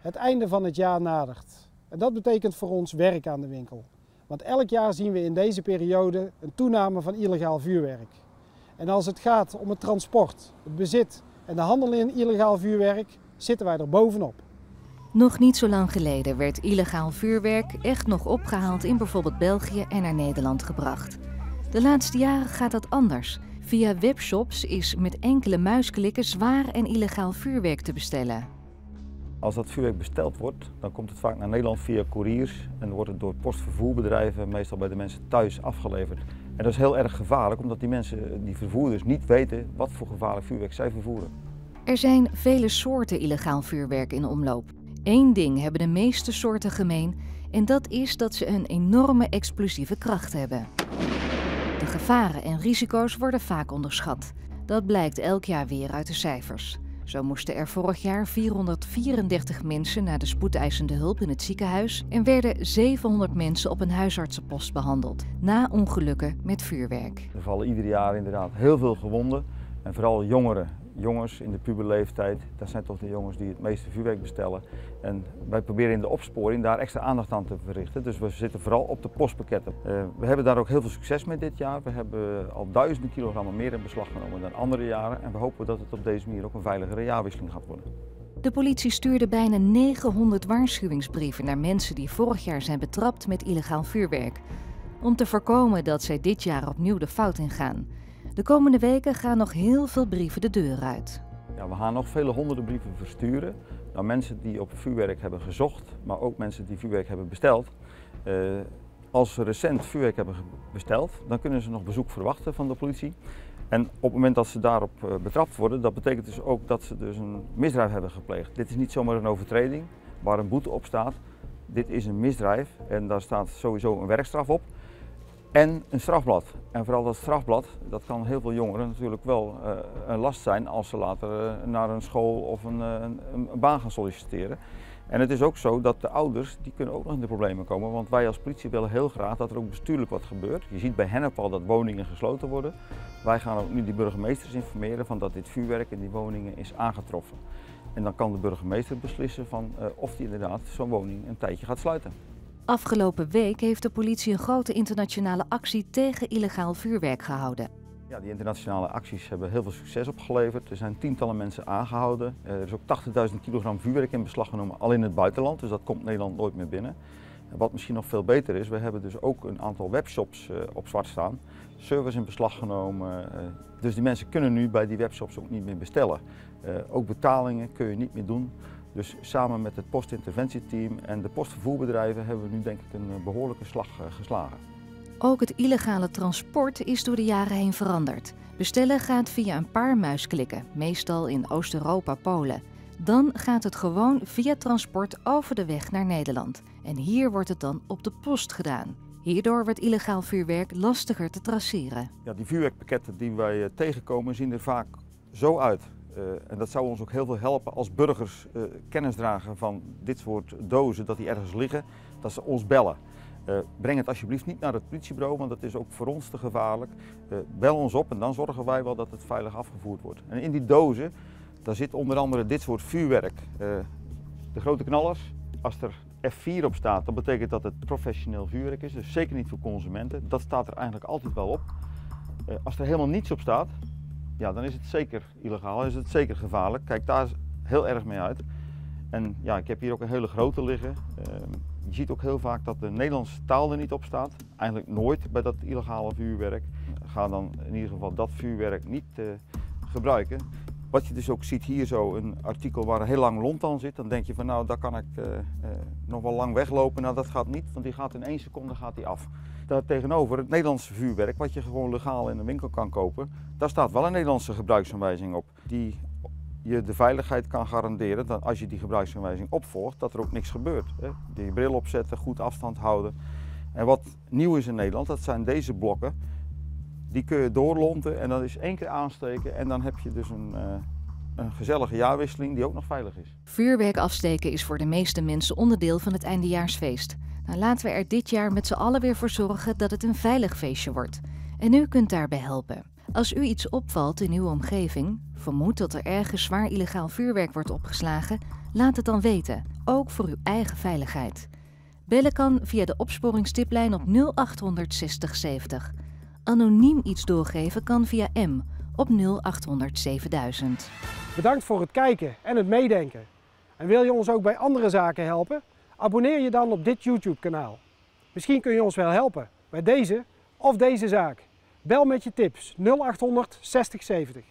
Het einde van het jaar nadert. En dat betekent voor ons werk aan de winkel. Want elk jaar zien we in deze periode een toename van illegaal vuurwerk. En als het gaat om het transport, het bezit en de handel in illegaal vuurwerk, zitten wij er bovenop. Nog niet zo lang geleden werd illegaal vuurwerk echt nog opgehaald in bijvoorbeeld België en naar Nederland gebracht. De laatste jaren gaat dat anders. Via webshops is met enkele muisklikken zwaar en illegaal vuurwerk te bestellen. Als dat vuurwerk besteld wordt, dan komt het vaak naar Nederland via couriers en wordt het door postvervoerbedrijven meestal bij de mensen thuis afgeleverd. En dat is heel erg gevaarlijk, omdat die mensen, die vervoerders, niet weten wat voor gevaarlijk vuurwerk zij vervoeren. Er zijn vele soorten illegaal vuurwerk in omloop. Eén ding hebben de meeste soorten gemeen en dat is dat ze een enorme explosieve kracht hebben. De gevaren en risico's worden vaak onderschat. Dat blijkt elk jaar weer uit de cijfers. Zo moesten er vorig jaar 434 mensen naar de spoedeisende hulp in het ziekenhuis en werden 700 mensen op een huisartsenpost behandeld na ongelukken met vuurwerk. Er vallen ieder jaar inderdaad heel veel gewonden en vooral jongeren jongens in de puberleeftijd, dat zijn toch de jongens die het meeste vuurwerk bestellen. En wij proberen in de opsporing daar extra aandacht aan te verrichten. Dus we zitten vooral op de postpakketten. Uh, we hebben daar ook heel veel succes mee dit jaar. We hebben al duizenden kilogrammen meer in beslag genomen dan andere jaren. En we hopen dat het op deze manier ook een veiligere jaarwisseling gaat worden. De politie stuurde bijna 900 waarschuwingsbrieven naar mensen die vorig jaar zijn betrapt met illegaal vuurwerk. Om te voorkomen dat zij dit jaar opnieuw de fout ingaan. De komende weken gaan nog heel veel brieven de deur uit. Ja, we gaan nog vele honderden brieven versturen naar mensen die op vuurwerk hebben gezocht, maar ook mensen die vuurwerk hebben besteld. Uh, als ze recent vuurwerk hebben besteld, dan kunnen ze nog bezoek verwachten van de politie. En op het moment dat ze daarop uh, betrapt worden, dat betekent dus ook dat ze dus een misdrijf hebben gepleegd. Dit is niet zomaar een overtreding waar een boete op staat. Dit is een misdrijf en daar staat sowieso een werkstraf op en een strafblad. En vooral dat strafblad, dat kan heel veel jongeren natuurlijk wel uh, een last zijn als ze later uh, naar een school of een, uh, een, een, baan gaan solliciteren. En het is ook zo dat de ouders, die kunnen ook nog in de problemen komen. Want wij als politie willen heel graag dat er ook bestuurlijk wat gebeurt. Je ziet bij Hennep al dat woningen gesloten worden. Wij gaan ook nu die burgemeesters informeren van dat dit vuurwerk in die woningen is aangetroffen. En dan kan de burgemeester beslissen van of die inderdaad zo'n woning een tijdje gaat sluiten. Afgelopen week heeft de politie een grote internationale actie tegen illegaal vuurwerk gehouden. Ja, die internationale acties hebben heel veel succes opgeleverd. Er zijn tientallen mensen aangehouden. Er is ook 80.000 kilogram vuurwerk in beslag genomen, al in het buitenland. Dus dat komt Nederland nooit meer binnen. En wat misschien nog veel beter is, we hebben dus ook een aantal webshops uh, op zwart staan. Servers in beslag genomen. Uh, dus die mensen kunnen nu bij die webshops ook niet meer bestellen. Ook betalingen kun je niet meer doen. Dus samen met het postinterventieteam en de postvervoerbedrijven hebben we nu denk ik een behoorlijke slag geslagen. Ook het illegale transport is door de jaren heen veranderd. Bestellen gaat via een paar muisklikken, meestal in Oost-Europa, Polen. Dan gaat het gewoon via transport over de weg naar Nederland. En hier wordt het dan op de post gedaan. Hierdoor wordt illegaal vuurwerk lastiger te traceren. Ja, die vuurwerkpakketten die wij tegenkomen zien er vaak zo uit. Uh, en dat zou ons ook heel veel helpen als burgers uh, kennis dragen van dit soort dozen, dat die ergens liggen, dat ze ons bellen. Uh, breng het alsjeblieft niet naar het politiebureau, want dat is ook voor ons te gevaarlijk. bel ons op en dan zorgen wij wel dat het veilig afgevoerd wordt. En in die dozen, daar zit onder andere dit soort vuurwerk. de grote knallers, als er F4 op staat, dan betekent dat het professioneel vuurwerk is, dus zeker niet voor consumenten. Dat staat er eigenlijk altijd wel op. als er helemaal niets op staat, ja, dan is het zeker illegaal, is het zeker gevaarlijk. Kijk daar heel erg mee uit. En ja, ik heb hier ook een hele grote liggen. Uh, je ziet ook heel vaak dat de Nederlandse taal er niet op staat. Eigenlijk nooit bij dat illegale vuurwerk. Ga dan in ieder geval dat vuurwerk niet uh, gebruiken. Wat je dus ook ziet hier zo, een artikel waar heel lang lont aan zit, dan denk je van nou, daar kan ik uh, uh, nog wel lang weglopen. Nou, dat gaat niet, want die gaat in één seconde gaat die af. Daar tegenover het Nederlandse vuurwerk, wat je gewoon legaal in een winkel kan kopen, daar staat wel een Nederlandse gebruiksaanwijzing op. Die je de veiligheid kan garanderen dat als je die gebruiksaanwijzing opvolgt, dat er ook niks gebeurt. Hè? Die bril opzetten, goed afstand houden. En wat nieuw is in Nederland, dat zijn deze blokken. Die kun je doorlonten en dat is één keer aansteken en dan heb je dus een, uh, een gezellige jaarwisseling die ook nog veilig is. Vuurwerk afsteken is voor de meeste mensen onderdeel van het eindejaarsfeest. Nou, laten we er dit jaar met z'n allen weer voor zorgen dat het een veilig feestje wordt. En u kunt daarbij helpen. Als u iets opvalt in uw omgeving, vermoedt dat er ergens zwaar illegaal vuurwerk wordt opgeslagen, laat het dan weten, ook voor uw eigen veiligheid. Bellen kan via de opsporingstiplijn op 0800 6070. Anoniem iets doorgeven kan via M op 0800 7000. Bedankt voor het kijken en het meedenken. En wil je ons ook bij andere zaken helpen? Abonneer je dan op dit YouTube-kanaal. Misschien kun je ons wel helpen bij deze of deze zaak. Bel met je tips 0800 6070.